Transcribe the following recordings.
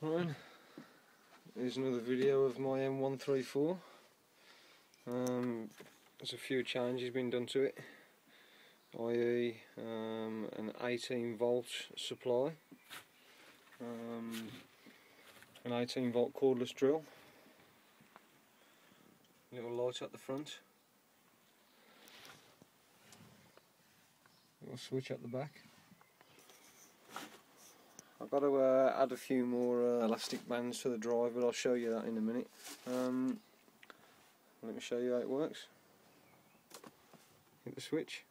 Right, here's another video of my M134. Um, there's a few changes been done to it, i.e. Um, an 18 volt supply, um, an 18 volt cordless drill, little light at the front, little switch at the back. I've got to uh, add a few more uh, elastic bands to the drive, but I'll show you that in a minute. Um, let me show you how it works. Hit the switch.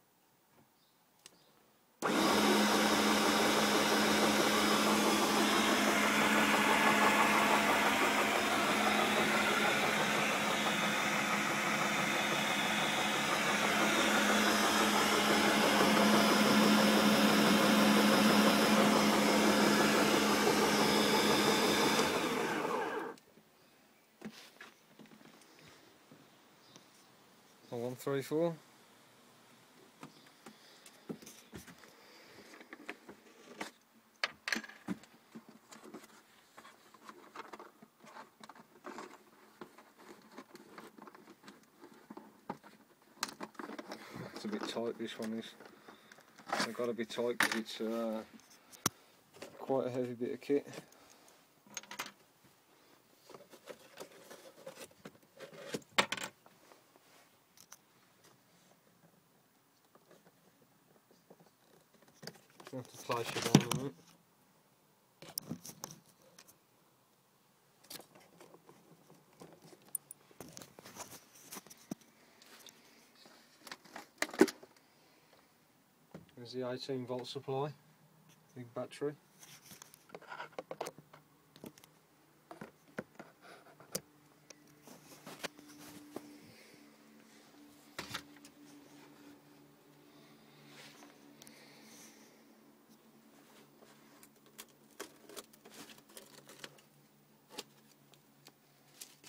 One three four. It's a bit tight. This one is. I've got to be tight because it's uh, quite a heavy bit of kit. Have to place it on it. There's the 18 volt supply, big battery.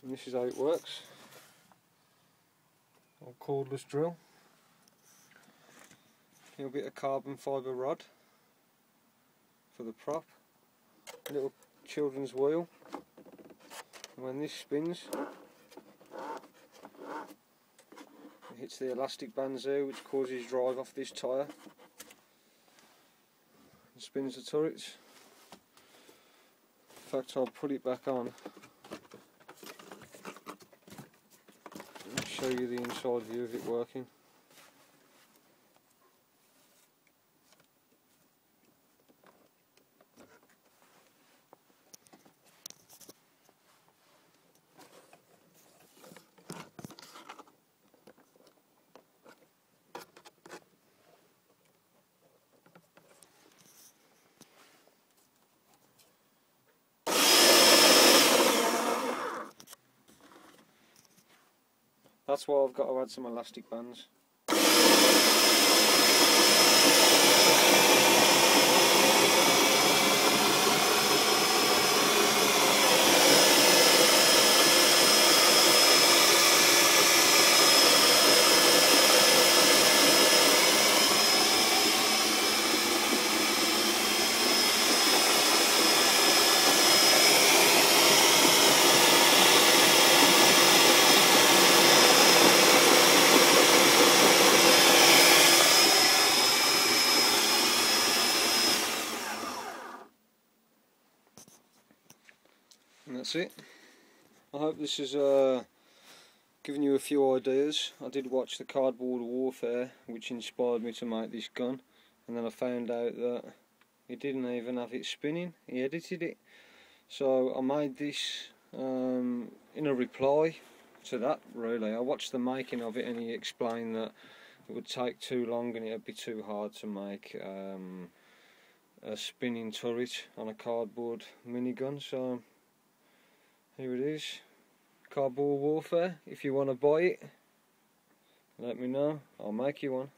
And this is how it works. A cordless drill. A little bit of carbon fibre rod for the prop. A little children's wheel. And when this spins, it hits the elastic bands there which causes drive off this tyre. And spins the turrets. In fact I'll put it back on show you the inside view of it working. That's why I've got to add some elastic bands. And that's it. I hope this has uh, given you a few ideas. I did watch the Cardboard Warfare which inspired me to make this gun and then I found out that he didn't even have it spinning, he edited it. So I made this um, in a reply to that really. I watched the making of it and he explained that it would take too long and it would be too hard to make um, a spinning turret on a cardboard minigun so here it is. Cardboard warfare. If you want to buy it let me know. I'll make you one